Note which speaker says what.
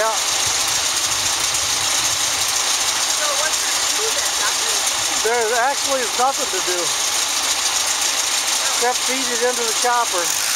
Speaker 1: Yeah. So what's there to do then? Nothing? There actually is nothing to do. Except feed it into the chopper.